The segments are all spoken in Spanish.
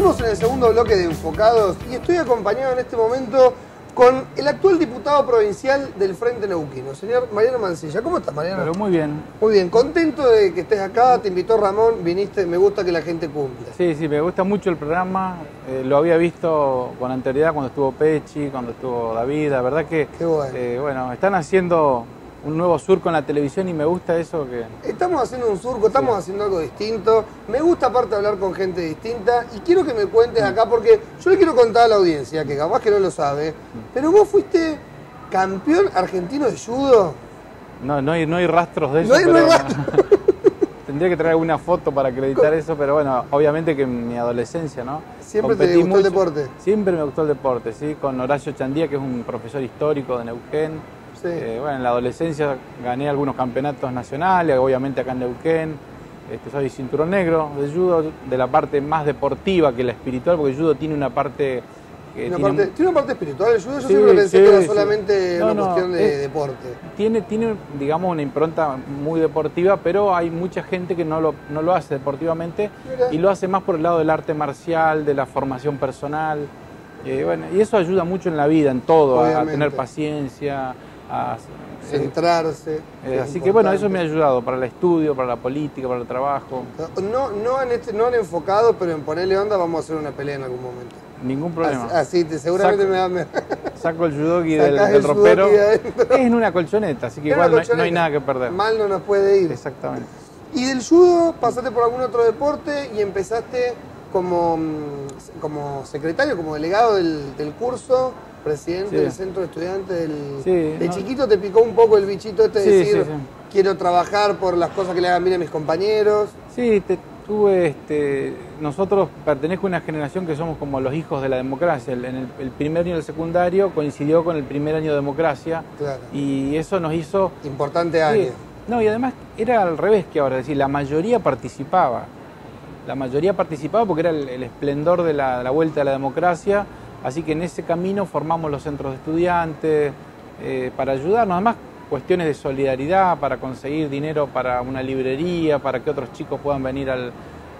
Seguimos en el segundo bloque de Enfocados y estoy acompañado en este momento con el actual diputado provincial del Frente Neuquino, señor Mariano Mancilla. ¿Cómo estás, Mariano? Pero muy bien. Muy bien, contento de que estés acá, te invitó Ramón, viniste, me gusta que la gente cumpla. Sí, sí, me gusta mucho el programa, eh, lo había visto con anterioridad cuando estuvo Pechi, cuando estuvo David, la verdad que, Qué bueno. eh, bueno, están haciendo un nuevo surco en la televisión y me gusta eso que... Estamos haciendo un surco, estamos haciendo algo distinto. Me gusta aparte hablar con gente distinta y quiero que me cuentes acá porque yo le quiero contar a la audiencia, que capaz que no lo sabe, pero vos fuiste campeón argentino de judo. No, no, hay, no hay rastros de eso, No hay- no hay pero- rastros. Tendría que traer alguna foto para acreditar eso, pero bueno, obviamente que en mi adolescencia, ¿no? Siempre te Competí gustó el deporte. Siempre me gustó el deporte, sí, con Horacio Chandía, que es un profesor histórico de Neuquén. Sí. Bueno, en la adolescencia gané algunos campeonatos nacionales, obviamente acá en Neuquén. Este, soy cinturón negro de judo, de la parte más deportiva que la espiritual, porque el judo tiene una parte que Una tiene, parte- tiene una parte espiritual el judo, yo Sí, siempre pensé sí, que era solamente No, una no, cuestión de es- deporte. tiene, tiene, digamos, una impronta muy deportiva, pero hay mucha gente que no lo, no lo hace deportivamente Mira. y lo hace más por el lado del arte marcial, de la formación personal. Eh, bueno, y eso ayuda mucho en la vida, en todo, a- tener paciencia, a, Centrarse. eh, es así que bueno, eso me ha ayudado para el estudio, para la política, para el trabajo. No, no, han, este- no han enfocado, pero en ponerle onda vamos a hacer una pelea en algún momento. Ningún problema. Así, te, seguramente Saco- me me- Saco el judogi del, del el ropero. Es en una colchoneta, así que Era igual no hay, no hay colchoneta. nada que perder. Mal no nos puede ir. Exactamente. Y del judo pasaste por algún otro deporte y empezaste como, mm, como secretario, como delegado del, del curso, presidente Sí. del centro de estudiantes. Del, Sí, de no. chiquito te picó un poco el bichito este de Sí, decir, quiero trabajar por las cosas que le hagan bien a mis compañeros. Sí, te- tuve, este, nosotros pertenezco a una generación que somos como los hijos de la democracia. El- En el, el primer año del secundario coincidió con el primer año de democracia Claro. y eso nos hizo... Importante año. No, y además era al revés que ahora, es decir, la mayoría participaba. La mayoría participaba porque era el, el esplendor de la, de la vuelta a la democracia, así que en ese camino formamos los centros de estudiantes eh, para ayudarnos, además cuestiones de solidaridad, para conseguir dinero para una librería, para que otros chicos puedan venir al,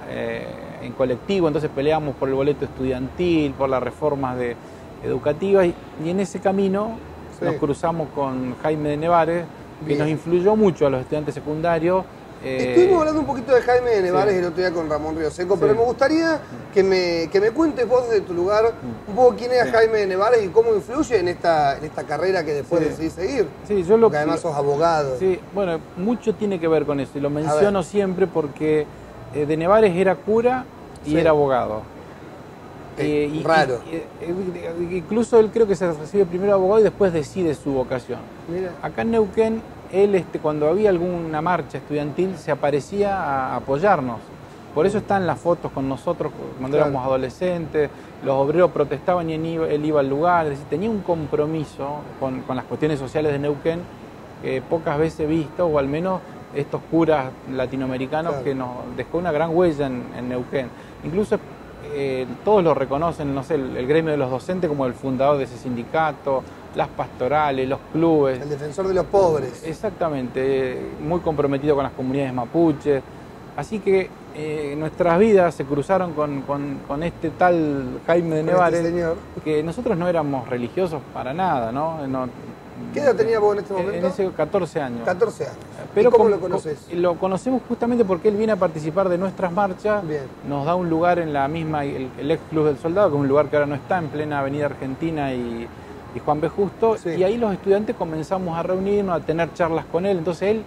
eh, en colectivo, entonces peleamos por el boleto estudiantil, por las reformas de, educativas y, y en ese camino Sí. nos cruzamos con Jaime de Nevares, que Bien. nos influyó mucho a los estudiantes secundarios. Eh, Estuvimos hablando un poquito de Jaime de Nevares sí. el otro día con Ramón Río Seco, Sí. pero me gustaría que me, que me cuentes vos desde tu lugar un poco quién era Sí. Jaime de Nevares y cómo influye en esta, en esta carrera que después decidís seguir. Sí, yo lo Porque además sos abogado. Sí, bueno, mucho tiene que ver con eso y lo menciono siempre porque eh, de Nevares era cura y era abogado. Eh, y- raro. y- eh, incluso él creo que se recibe primero abogado y después decide su vocación. Mira. Acá en Neuquén, él este, cuando había alguna marcha estudiantil se aparecía a apoyarnos. Por eso están las fotos con nosotros cuando Claro. éramos adolescentes, los obreros protestaban y él iba, al lugar, es decir, tenía un compromiso con, con las cuestiones sociales de Neuquén que pocas veces visto, o al menos estos curas latinoamericanos Claro. que nos dejó una gran huella en, en Neuquén. Incluso eh, todos lo reconocen, no sé, el, el gremio de los docentes como el fundador de ese sindicato, las pastorales, los clubes. El defensor de los pobres. Exactamente, eh, muy comprometido con las comunidades mapuches. Así que eh, nuestras vidas se cruzaron con, con- con este tal Jaime de este Nevares, señor. que nosotros no éramos religiosos para nada, ¿no? No- ¿Qué edad tenía vos en este en momento? ese 14 años. 14 años. Pero ¿Y cómo con- lo conoces? con- lo conocemos justamente porque él viene a participar de nuestras marchas, Bien. nos da un lugar en la misma, el, el ex Club del Soldado, que es un lugar que ahora no está, en plena Avenida Argentina y, y Juan B. Justo, Sí. y ahí los estudiantes comenzamos a reunirnos, a tener charlas con él, entonces él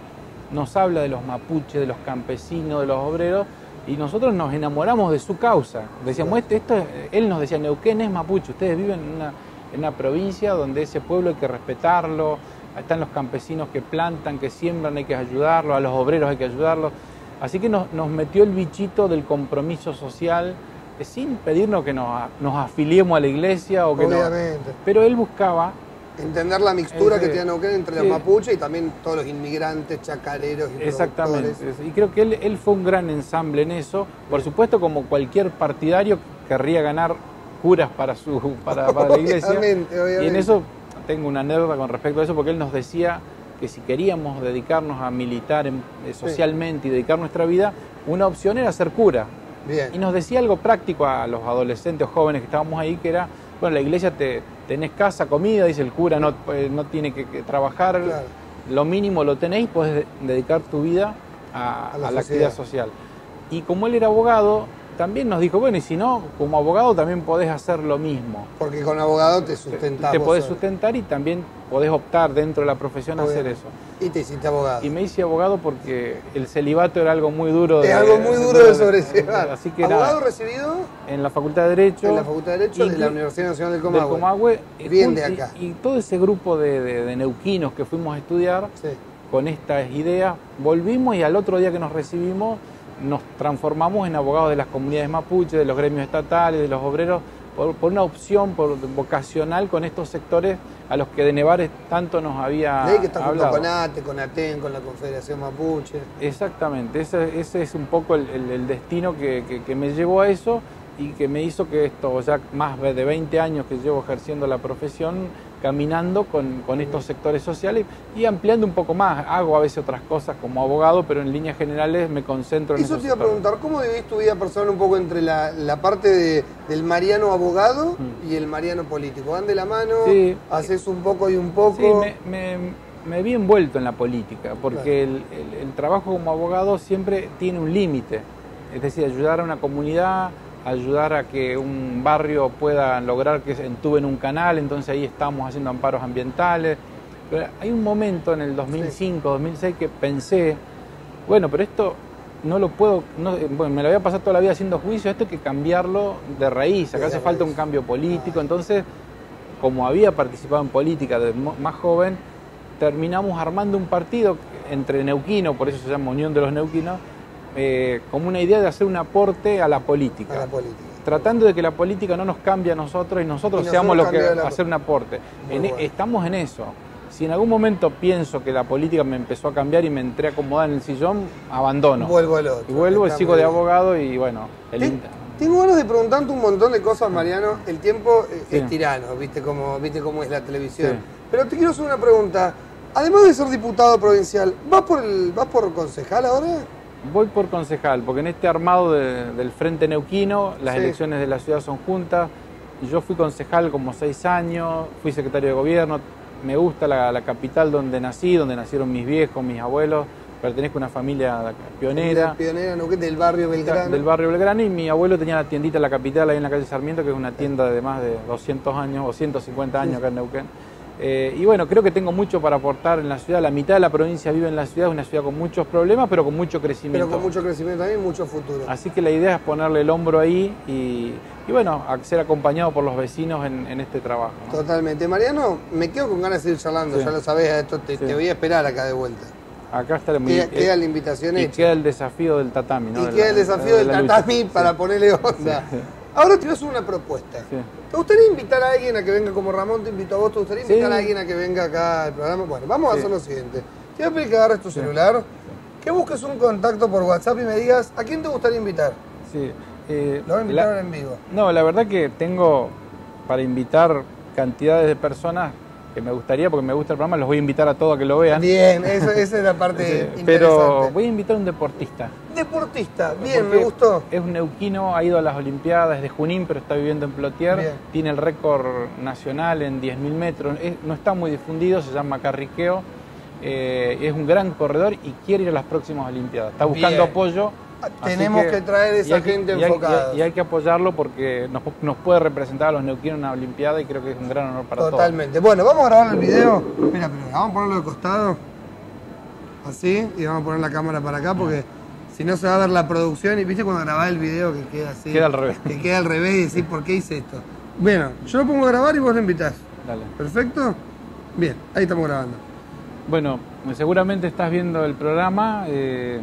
nos habla de los mapuches, de los campesinos, de los obreros, y nosotros nos enamoramos de su causa. Decíamos, este, esto, es- él nos decía, Neuquén es mapuche, ustedes viven en una, en una provincia donde ese pueblo hay que respetarlo, están los campesinos que plantan, que siembran, hay que ayudarlos, a los obreros hay que ayudarlos. Así que nos, nos metió el bichito del compromiso social, eh, sin pedirnos que nos, nos afiliemos a la iglesia o que no. Obviamente. Pero él buscaba Entender la mixtura que tiene Neuquén entre Sí. los mapuches y también todos los inmigrantes, chacareros y Exactamente. Y creo que él, él fue un gran ensamble en eso. Por supuesto, como cualquier partidario, querría ganar curas para, su, para, para la iglesia. Obviamente, obviamente. Y en eso tengo una anécdota con respecto a eso, porque él nos decía que si queríamos dedicarnos a militar en- eh, socialmente y dedicar nuestra vida, una opción era ser cura. Bien. Y nos decía algo práctico a los adolescentes o jóvenes que estábamos ahí, que era, bueno, la iglesia te tenés casa, comida, dice el cura, no, eh, no tiene que, que trabajar, Claro. lo mínimo lo tenés y podés de- dedicar tu vida a, A la a la sociedad. actividad social. Y como él era abogado, también nos dijo, bueno, y si no, como abogado también podés hacer lo mismo. Porque con abogado te Te, sustentás te podés solo. sustentar y también podés optar dentro de la profesión a hacer eso. Y te hiciste abogado. Y me hice abogado porque el celibato era algo muy duro es de, algo muy duro de sobrellevar. Así que abogado recibido en la Facultad de Derecho. en la Facultad de Derecho de la Universidad Nacional del del Comahue. Comahue, eh, Bien de y- acá. Y, todo ese grupo de, de- de neuquinos que fuimos a estudiar Sí. con estas ideas, volvimos y al otro día que nos recibimos nos transformamos en abogados de las comunidades mapuche, de los gremios estatales, de los obreros, por, por una opción por, vocacional con estos sectores a los que de Nevares tanto nos había De ahí que está junto hablado. con ATE, con ATEN, con la Confederación Mapuche. Exactamente, ese, ese es un poco el, el- el destino que, que- que me llevó a eso y que me hizo que esto, ya más de 20 años que llevo ejerciendo la profesión, caminando con, con estos sectores sociales y ampliando un poco más. Hago a veces otras cosas como abogado, pero en líneas generales me concentro en Eso esos te iba a preguntar, ¿cómo vivís tu vida personal un poco entre la, la parte de- del Mariano abogado Mm. y el Mariano político? ¿Van de la mano? Sí. ¿Haces un poco y un poco? Sí, me, me- me vi envuelto en la política, porque el, el- el trabajo como abogado siempre tiene un límite. Es decir, ayudar a una comunidad, ayudar a que un barrio pueda lograr que se entube en un canal, entonces ahí estamos haciendo amparos ambientales. Pero hay un momento en el 2005, 2006 que pensé, bueno, pero esto no lo puedo, no- eh, bueno, me lo voy a pasar toda la vida haciendo juicio, esto hay que cambiarlo de raíz, acá hace raíz. falta un cambio político, entonces como había participado en política desde más joven, terminamos armando un partido entre neuquinos, por eso se llama Unión de los Neuquinos, eh, como una idea de hacer un aporte a la política. a la política. Tratando de que la política no nos cambie a nosotros y nosotros, Y nosotros seamos los que la- hacer un aporte. En- e, bueno. Estamos en eso. Si en algún momento pienso que la política me empezó a cambiar y me entré a acomodar en el sillón, abandono. Vuelvo al otro. y vuelvo, Está sigo de abogado y bueno, el Te- inter- Tengo ganas de preguntarte un montón de cosas, Mariano. El tiempo eh, Sí. es tirano, ¿viste cómo, viste cómo es la televisión. Sí. Pero te quiero hacer una pregunta. Además de ser diputado provincial, ¿vas por, el, ¿vas por concejal ahora? Voy por concejal, porque en este armado de- del Frente Neuquino, las Sí. elecciones de la ciudad son juntas. Yo fui concejal como seis años, fui secretario de gobierno. Me gusta la, la capital donde nací, donde nacieron mis viejos, mis abuelos. Pertenezco a una familia pionera Pionera, ¿no? del barrio Belgrano. del barrio Belgrano y mi abuelo tenía la tiendita en la capital, ahí en la calle Sarmiento, que es una tienda de más de 200 años o 150 años acá en Neuquén. Eh, y bueno, creo que tengo mucho para aportar en la ciudad. La mitad de la provincia vive en la ciudad, es una ciudad con muchos problemas, pero con mucho crecimiento. Pero con mucho crecimiento también y mucho futuro. Así que la idea es ponerle el hombro ahí y, y bueno, a ser acompañado por los vecinos en, en este trabajo. ¿no? Totalmente. Mariano, me quedo con ganas de seguir charlando, Sí. ya lo sabés, a esto te, Sí. te voy a esperar acá de vuelta. Acá está el Queda, eh, queda la invitación y hecha. queda el desafío del tatami, ¿no? y De queda la- el desafío de del lucha. tatami Sí. para ponerle onda. Ahora te voy a hacer una propuesta. Sí. ¿Te gustaría invitar a alguien a que venga como Ramón te invitó a vos? ¿Te gustaría invitar Sí. a alguien a que venga acá al programa? Bueno, vamos a hacer lo siguiente. Te voy a pedir que agarres tu celular, que busques un contacto por WhatsApp y me digas a quién te gustaría invitar. Sí. Eh, Lo voy a invitar la- en vivo. No, la verdad que tengo para invitar cantidades de personas que me gustaría, porque me gusta el programa, los voy a invitar a todos a que lo vean. Bien, eso- esa es la parte Sí, interesante. Pero voy a invitar a un deportista. Deportista, bien, me gustó. Es un neuquino, ha ido a las Olimpiadas de Junín, pero está viviendo en Plotier. Bien. Tiene el récord nacional en 10.000 metros. Es- no está muy difundido, se llama Carriqueo. Eh, es un gran corredor y quiere ir a las próximas Olimpiadas. Está buscando Bien. apoyo. Tenemos que traer esa y que- gente y enfocada. Y hay, que apoyarlo porque nos, nos puede representar a los neuquinos en una Olimpiada y creo que es un gran honor para todos. Totalmente. Bueno, vamos a grabar el video. Espera, pero vamos a ponerlo de costado. Así, y vamos a poner la cámara para acá porque si no se va a ver la producción y viste cuando grabás el video que queda así. Queda al revés. Que queda al revés y decís, ¿por qué hice esto? Bueno, yo lo pongo a grabar y vos lo invitás. Dale. ¿Perfecto? Bien, ahí estamos grabando. Bueno, seguramente estás viendo el programa. eh,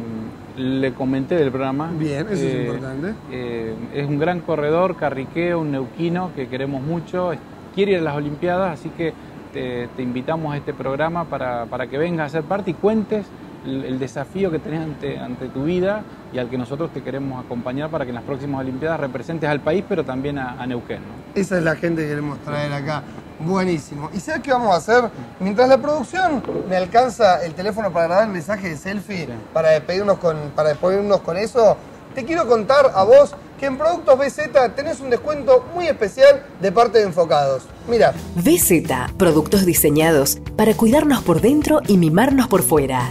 le comenté del programa. Bien, eso es importante. eh, es un gran corredor, carriqueo, un neuquino que queremos mucho. Quiere ir a las Olimpiadas, así que te, te invitamos a este programa para, para que vengas a ser parte y cuentes el, el desafío que tenés ante, ante tu vida y al que nosotros te queremos acompañar para que en las próximas Olimpiadas representes al país, pero también a, a Neuquén. ¿no? Esa es la gente que queremos traer acá. Buenísimo. ¿Y sabes qué vamos a hacer? Mientras la producción me alcanza el teléfono para grabar el mensaje de selfie, Sí. para despedirnos con, para despedirnos con eso, te quiero contar a vos que en Productos BZ tenés un descuento muy especial de parte de Enfocados. Mira. BZ, productos diseñados para cuidarnos por dentro y mimarnos por fuera.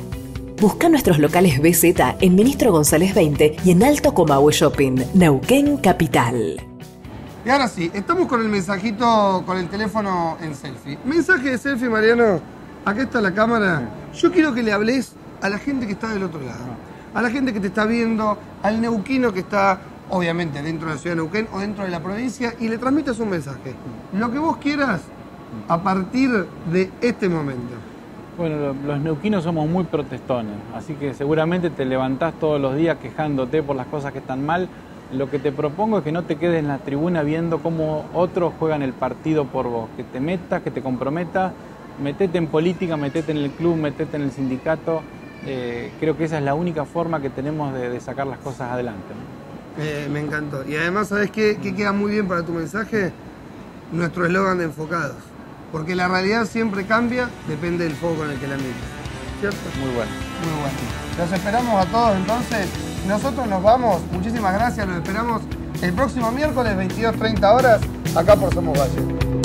Busca nuestros locales BZ en Ministro González 20 y en Alto Comahue Shopping, Neuquén Capital. Y ahora sí, estamos con el mensajito, con el teléfono en selfie. Mensaje de selfie, Mariano. Acá está la cámara. Yo quiero que le hables a la gente que está del otro lado. A la gente que te está viendo, al neuquino que está, obviamente, dentro de la ciudad de Neuquén o dentro de la provincia y le transmitas un mensaje. Lo que vos quieras a partir de este momento. Bueno, los neuquinos somos muy protestones, así que seguramente te levantás todos los días quejándote por las cosas que están mal. Lo que te propongo es que no te quedes en la tribuna viendo cómo otros juegan el partido por vos, que te metas, que te comprometas, metete en política, metete en el club, metete en el sindicato. Eh, creo que esa es la única forma que tenemos de, sacar las cosas adelante. Eh, me encantó. Y además, ¿sabes qué, qué queda muy bien para tu mensaje? Nuestro eslogan de enfocados. Porque la realidad siempre cambia, depende del foco en el que la mires. ¿Cierto? Muy bueno. Muy bueno. Los esperamos a todos entonces. Nosotros nos vamos. Muchísimas gracias. Los esperamos el próximo miércoles, 22.30 horas, acá por Somos Valle.